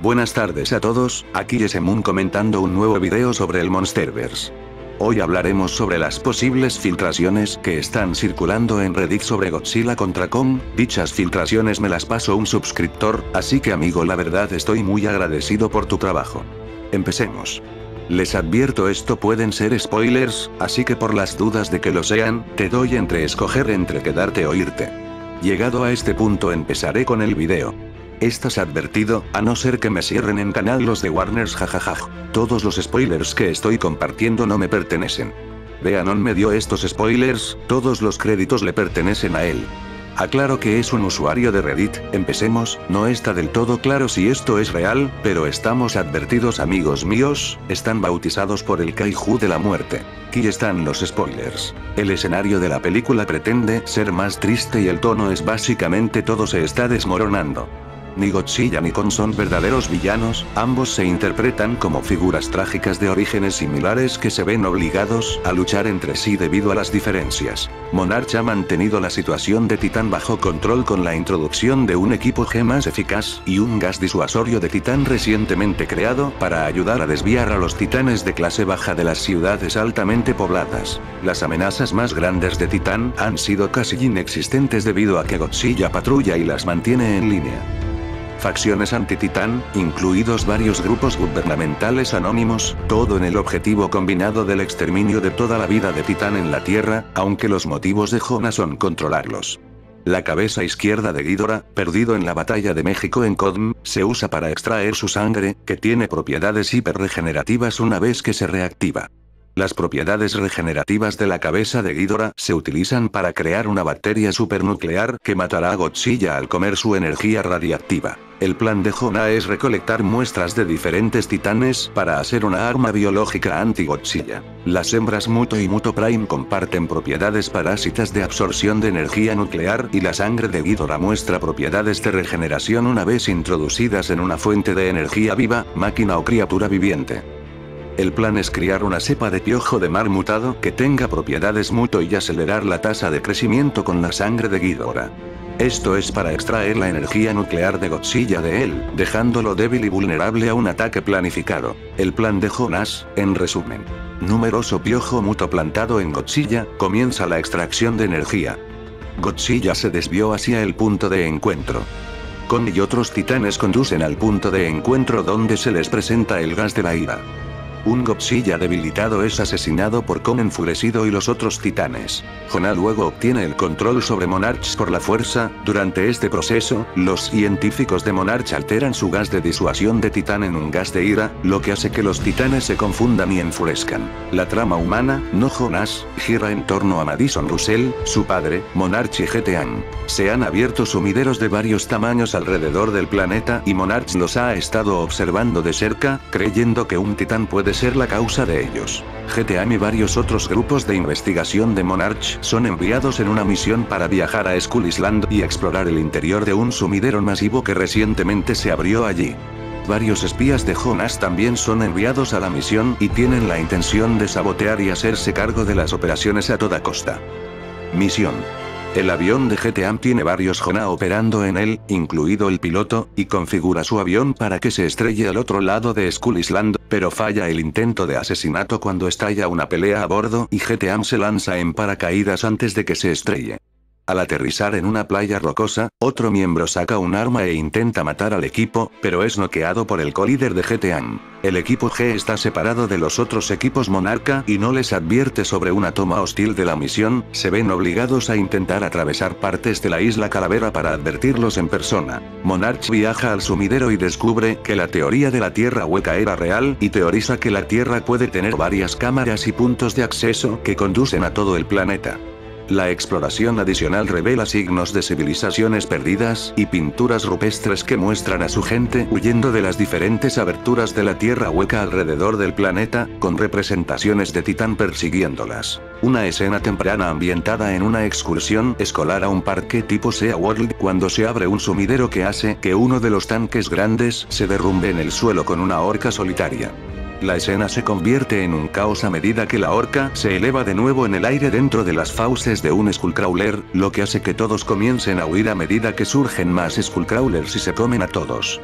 Buenas tardes a todos, aquí es Emun comentando un nuevo video sobre el Monsterverse. Hoy hablaremos sobre las posibles filtraciones que están circulando en Reddit sobre Godzilla contra Kong, dichas filtraciones me las pasó un suscriptor, así que amigo la verdad estoy muy agradecido por tu trabajo. Empecemos. Les advierto esto pueden ser spoilers, así que por las dudas de que lo sean, te doy entre escoger entre quedarte o irte. Llegado a este punto empezaré con el video. Estás advertido, a no ser que me cierren en canal los de Warners jajajaj. Todos los spoilers que estoy compartiendo no me pertenecen. Veanon me dio estos spoilers, todos los créditos le pertenecen a él. Aclaro que es un usuario de Reddit, empecemos, no está del todo claro si esto es real, pero estamos advertidos amigos míos, están bautizados por el Kaiju de la muerte. Aquí están los spoilers. El escenario de la película pretende ser más triste y el tono es básicamente todo se está desmoronando. Ni Godzilla ni Kong son verdaderos villanos, ambos se interpretan como figuras trágicas de orígenes similares que se ven obligados a luchar entre sí debido a las diferencias. Monarch ha mantenido la situación de Titán bajo control con la introducción de un equipo G más eficaz y un gas disuasorio de Titán recientemente creado para ayudar a desviar a los titanes de clase baja de las ciudades altamente pobladas. Las amenazas más grandes de Titán han sido casi inexistentes debido a que Godzilla patrulla y las mantiene en línea facciones anti-titán, incluidos varios grupos gubernamentales anónimos, todo en el objetivo combinado del exterminio de toda la vida de titán en la Tierra, aunque los motivos de Jonah son controlarlos. La cabeza izquierda de Ghidorah, perdido en la batalla de México en Codm, se usa para extraer su sangre, que tiene propiedades hiperregenerativas una vez que se reactiva. Las propiedades regenerativas de la cabeza de Ghidorah se utilizan para crear una bacteria supernuclear que matará a Godzilla al comer su energía radiactiva. El plan de Jonah es recolectar muestras de diferentes titanes para hacer una arma biológica anti-Godzilla. Las hembras Muto y Muto Prime comparten propiedades parásitas de absorción de energía nuclear y la sangre de Ghidorah muestra propiedades de regeneración una vez introducidas en una fuente de energía viva, máquina o criatura viviente. El plan es criar una cepa de piojo de mar mutado que tenga propiedades muto y acelerar la tasa de crecimiento con la sangre de Ghidorah. Esto es para extraer la energía nuclear de Godzilla de él, dejándolo débil y vulnerable a un ataque planificado. El plan de Jonas, en resumen. Numeroso piojo muto plantado en Godzilla, comienza la extracción de energía. Godzilla se desvió hacia el punto de encuentro. Kon y otros titanes conducen al punto de encuentro donde se les presenta el gas de la ira. Un Godzilla debilitado es asesinado por Kong enfurecido y los otros titanes. Jonah luego obtiene el control sobre Monarch por la fuerza, durante este proceso, los científicos de Monarch alteran su gas de disuasión de titán en un gas de ira, lo que hace que los titanes se confundan y enfurezcan. La trama humana, no Jonas, gira en torno a Madison Russell, su padre, Monarch y GTAN. Se han abierto sumideros de varios tamaños alrededor del planeta y Monarch los ha estado observando de cerca, creyendo que un titán puede ser la causa de ellos. GTA y varios otros grupos de investigación de Monarch son enviados en una misión para viajar a Skull Island y explorar el interior de un sumidero masivo que recientemente se abrió allí. Varios espías de Jonas también son enviados a la misión y tienen la intención de sabotear y hacerse cargo de las operaciones a toda costa. Misión. El avión de GTA tiene varios Jonah operando en él, incluido el piloto, y configura su avión para que se estrelle al otro lado de Skull Island, pero falla el intento de asesinato cuando estalla una pelea a bordo y GTA se lanza en paracaídas antes de que se estrelle. Al aterrizar en una playa rocosa, otro miembro saca un arma e intenta matar al equipo, pero es noqueado por el colíder de GTAN. El equipo G está separado de los otros equipos Monarca y no les advierte sobre una toma hostil de la misión, se ven obligados a intentar atravesar partes de la isla Calavera para advertirlos en persona. Monarch viaja al sumidero y descubre que la teoría de la Tierra hueca era real y teoriza que la Tierra puede tener varias cámaras y puntos de acceso que conducen a todo el planeta. La exploración adicional revela signos de civilizaciones perdidas y pinturas rupestres que muestran a su gente huyendo de las diferentes aberturas de la tierra hueca alrededor del planeta, con representaciones de Titán persiguiéndolas. Una escena temprana ambientada en una excursión escolar a un parque tipo Sea World cuando se abre un sumidero que hace que uno de los tanques grandes se derrumbe en el suelo con una horca solitaria. La escena se convierte en un caos a medida que la orca se eleva de nuevo en el aire dentro de las fauces de un Skullcrawler, lo que hace que todos comiencen a huir a medida que surgen más Skullcrawlers y se comen a todos.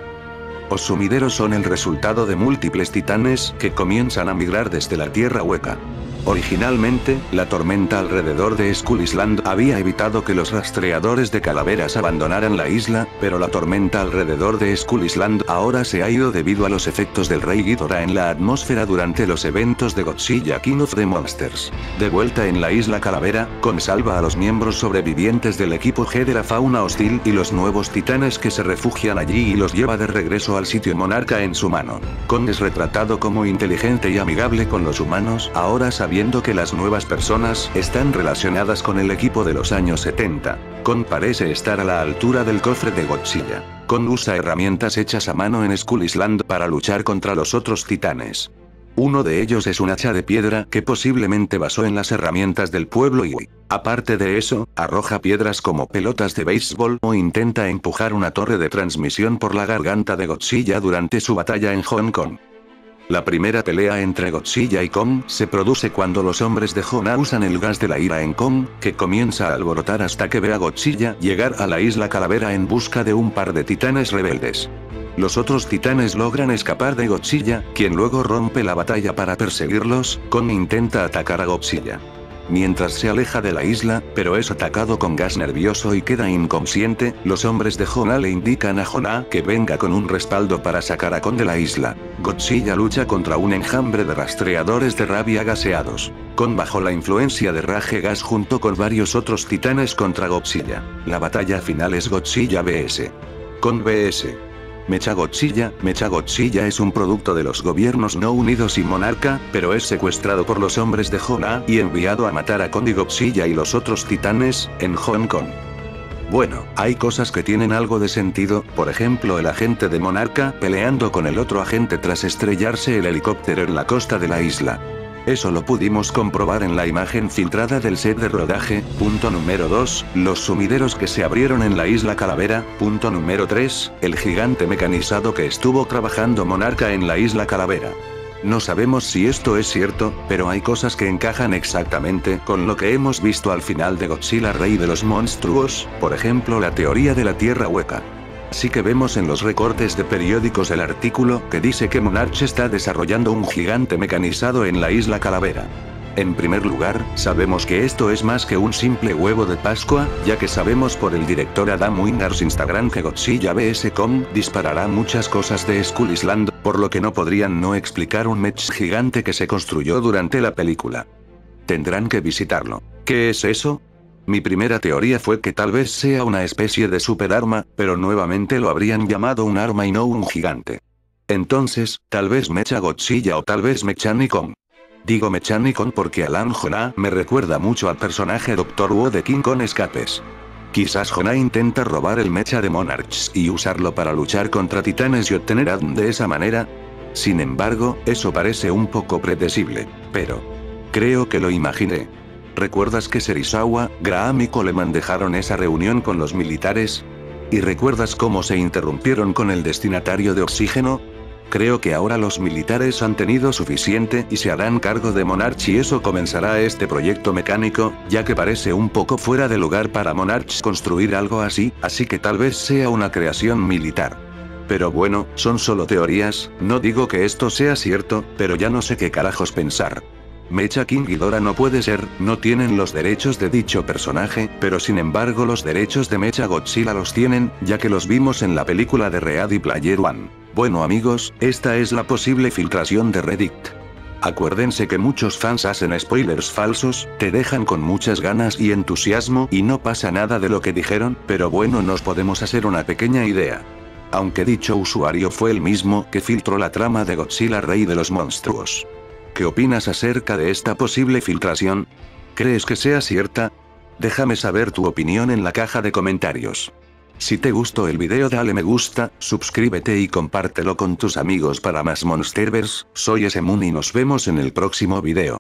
Los sumideros son el resultado de múltiples titanes que comienzan a migrar desde la Tierra Hueca. Originalmente, la tormenta alrededor de Skull Island había evitado que los rastreadores de calaveras abandonaran la isla, pero la tormenta alrededor de Skull Island ahora se ha ido debido a los efectos del Rey Ghidorah en la atmósfera durante los eventos de Godzilla King of the Monsters. De vuelta en la isla Calavera, con salva a los miembros sobrevivientes del equipo G de la fauna hostil y los nuevos titanes que se refugian allí y los lleva de regreso al sitio monarca en su mano. Kong es retratado como inteligente y amigable con los humanos, ahora sabiendo viendo que las nuevas personas están relacionadas con el equipo de los años 70. Kong parece estar a la altura del cofre de Godzilla. Kong usa herramientas hechas a mano en Skull Island para luchar contra los otros titanes. Uno de ellos es un hacha de piedra que posiblemente basó en las herramientas del pueblo y, aparte de eso, arroja piedras como pelotas de béisbol o intenta empujar una torre de transmisión por la garganta de Godzilla durante su batalla en Hong Kong. La primera pelea entre Godzilla y Kong se produce cuando los hombres de Hona usan el gas de la ira en Kong, que comienza a alborotar hasta que ve a Godzilla llegar a la isla Calavera en busca de un par de titanes rebeldes. Los otros titanes logran escapar de Godzilla, quien luego rompe la batalla para perseguirlos, Kong intenta atacar a Godzilla mientras se aleja de la isla, pero es atacado con gas nervioso y queda inconsciente, los hombres de Jonah le indican a Jonah que venga con un respaldo para sacar a Kon de la isla. Godzilla lucha contra un enjambre de rastreadores de rabia gaseados. Kon bajo la influencia de Rage Gas junto con varios otros titanes contra Godzilla. La batalla final es Godzilla vs. Kon vs. Mecha Godzilla, Mecha es un producto de los gobiernos no unidos y monarca, pero es secuestrado por los hombres de Hona y enviado a matar a Kong Godzilla y los otros titanes, en Hong Kong. Bueno, hay cosas que tienen algo de sentido, por ejemplo el agente de Monarca peleando con el otro agente tras estrellarse el helicóptero en la costa de la isla. Eso lo pudimos comprobar en la imagen filtrada del set de rodaje. Punto número 2. Los sumideros que se abrieron en la isla Calavera. Punto número 3. El gigante mecanizado que estuvo trabajando Monarca en la isla Calavera. No sabemos si esto es cierto, pero hay cosas que encajan exactamente con lo que hemos visto al final de Godzilla Rey de los Monstruos, por ejemplo la teoría de la Tierra Hueca. Así que vemos en los recortes de periódicos el artículo que dice que Monarch está desarrollando un gigante mecanizado en la isla Calavera. En primer lugar, sabemos que esto es más que un simple huevo de Pascua, ya que sabemos por el director Adam Wingars Instagram que Godzilla vs.com disparará muchas cosas de Skull Island, por lo que no podrían no explicar un mech gigante que se construyó durante la película. Tendrán que visitarlo. ¿Qué es eso? Mi primera teoría fue que tal vez sea una especie de superarma, pero nuevamente lo habrían llamado un arma y no un gigante. Entonces, tal vez Mecha Godzilla o tal vez Mechanicon. Digo Mechanicon porque Alan Jonah me recuerda mucho al personaje Dr. Wu de King Kong Escapes. Quizás Jonah intenta robar el mecha de Monarchs y usarlo para luchar contra titanes y obtener ADN de esa manera. Sin embargo, eso parece un poco predecible, pero... Creo que lo imaginé. ¿Recuerdas que Serizawa, Graham y Coleman dejaron esa reunión con los militares? ¿Y recuerdas cómo se interrumpieron con el destinatario de oxígeno? Creo que ahora los militares han tenido suficiente y se harán cargo de Monarch y eso comenzará este proyecto mecánico, ya que parece un poco fuera de lugar para Monarch construir algo así, así que tal vez sea una creación militar. Pero bueno, son solo teorías, no digo que esto sea cierto, pero ya no sé qué carajos pensar. Mecha King y Dora no puede ser, no tienen los derechos de dicho personaje, pero sin embargo los derechos de Mecha Godzilla los tienen, ya que los vimos en la película de Ready Player One. Bueno amigos, esta es la posible filtración de Reddit. Acuérdense que muchos fans hacen spoilers falsos, te dejan con muchas ganas y entusiasmo y no pasa nada de lo que dijeron, pero bueno nos podemos hacer una pequeña idea. Aunque dicho usuario fue el mismo que filtró la trama de Godzilla Rey de los Monstruos. ¿Qué opinas acerca de esta posible filtración? ¿Crees que sea cierta? Déjame saber tu opinión en la caja de comentarios. Si te gustó el video dale me gusta, suscríbete y compártelo con tus amigos para más Monsterverse, soy Moon y nos vemos en el próximo video.